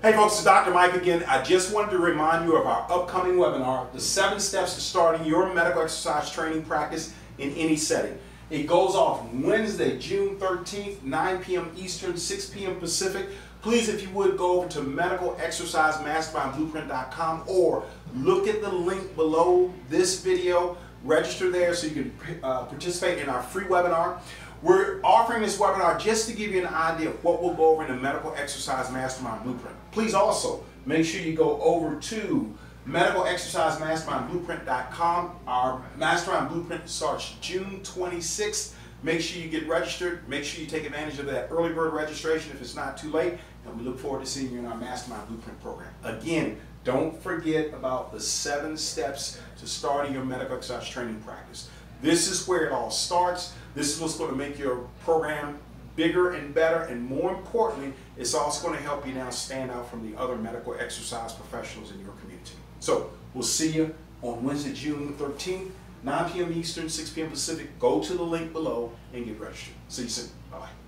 Hey folks, it's Dr. Mike again. I just wanted to remind you of our upcoming webinar, The Seven Steps to Starting Your Medical Exercise Training Practice in Any Setting. It goes off Wednesday, June 13th, 9 p.m. Eastern, 6 p.m. Pacific. Please, if you would, go over to medicalexercisemastermindblueprint.com or look at the link below this video. Register there so you can uh, participate in our free webinar. We're offering this webinar just to give you an idea of what we'll go over in the Medical Exercise Mastermind Blueprint. Please also make sure you go over to medicalexercisemastermindblueprint.com. Our Mastermind Blueprint starts June 26th. Make sure you get registered. Make sure you take advantage of that early bird registration if it's not too late. And we look forward to seeing you in our Mastermind Blueprint program. Again, don't forget about the seven steps to starting your medical exercise training practice. This is where it all starts. This is what's going to make your program bigger and better, and more importantly, it's also going to help you now stand out from the other medical exercise professionals in your community. So we'll see you on Wednesday, June 13th, 9 p.m. Eastern, 6 p.m. Pacific. Go to the link below and get registered. See you soon. Bye-bye.